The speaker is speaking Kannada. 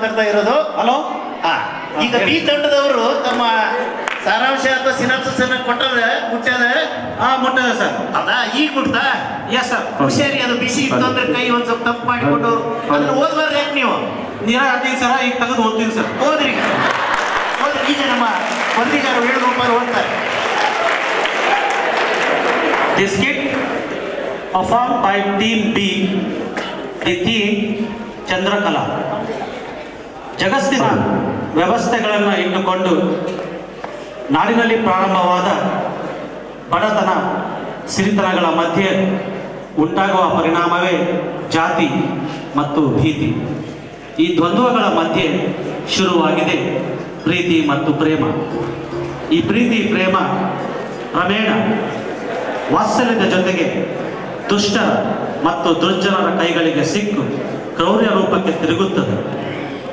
ಮಾತಾಡ್ತಾ ಇರೋದು? ಹಲೋ? ಹಾ. ಈಗ ಬಿ ತಂಡದವರು ತಮ್ಮ ಸಾರಾಂಶ ಅಥವಾ ಸಿನಾಪ್ಸಸ್ ಅನ್ನ ಕೊಟ್ಟದ ಮುಟ್ಟದ ಹಾ ಮುಟ್ಟದ ಸರ್. ಅದಾ ಈಗ ಮುಟ್ತಾ? ಎಸ್ ಸರ್ ಹುಷಾರಿ ಅದು ಬಿಸಿ ಇತ್ತು ಅಂದ್ರೆ ಕೈ ಒಂದ್ ಸ್ವಲ್ಪ ತಪ್ಪು ಮಾಡಿಕೊಂಡು ಅದನ್ನ ಓದ್ಬಾರ್ದು ಯಾಕೆ ನೀವು? ನೀರ ಹಾಕ್ತೀನಿ ಸರ್ ಈಗ ತೆಗೆದು ಓದ್ತೀನಿ ಸರ್. ಓದ್ರಿ. ಓದ್ರಿ ಈಗ ನಮ್ಮ ವರದಿಗಾರ ವೇಣುಗೋಪಾಲ್ ಓದ್ತಾರೆ. This kit performed by Team B, the theme Chandrakala ಜಗತ್ತಿನ ವ್ಯವಸ್ಥೆಗಳನ್ನು ಇಟ್ಟುಕೊಂಡು ನಾಡಿನಲ್ಲಿ ಪ್ರಾರಂಭವಾದ ಬಡತನ ಸಿರಿತನಗಳ ಮಧ್ಯೆ ಉಂಟಾಗುವ ಪರಿಣಾಮವೇ ಜಾತಿ ಮತ್ತು ಭೀತಿ. ಈ ದ್ವಂದ್ವಗಳ ಮಧ್ಯೆ ಶುರುವಾಗಿದೆ ಪ್ರೀತಿ ಮತ್ತು ಪ್ರೇಮ. ಈ ಪ್ರೀತಿ, ಪ್ರೇಮ ಕ್ರಮೇಣ ವಾತ್ಸಲ್ಯದ ಜೊತೆಗೆ ದುಷ್ಟ ಮತ್ತು ದುರ್ಜನರ ಕೈಗಳಿಗೆ ಸಿಕ್ಕು ಕ್ರೌರ್ಯ ರೂಪಕ್ಕೆ ತಿರುಗುತ್ತದೆ.